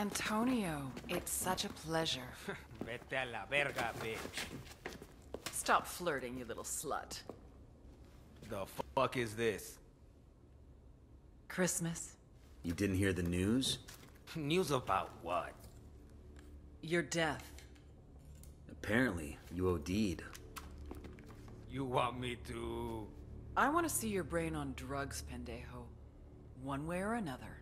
Antonio, it's such a pleasure. Vete a la verga, bitch. Stop flirting, you little slut. The fuck is this? Christmas, You didn't hear the news? News about what? your death. Apparently, you OD'd. You want me to... I want to see your brain on drugs, pendejo. One way or another.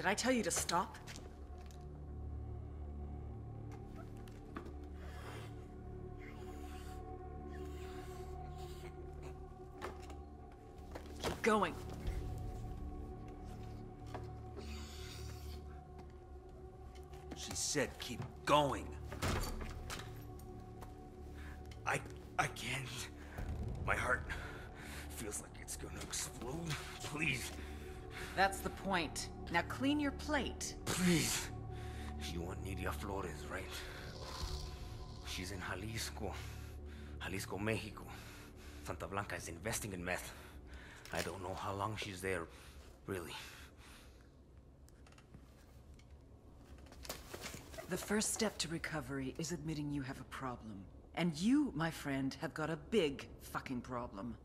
Did I tell you to stop? Keep going. She said keep going. I... I can't. My heart feels like it's gonna explode. Please, That's the point. Now clean your plate. please. You want Nidia Flores, right? She's in Jalisco. Jalisco, Mexico. Santa Blanca is investing in meth. I don't know how long she's there, really. The first step to recovery is admitting you have a problem. And you, my friend, have got a big fucking problem.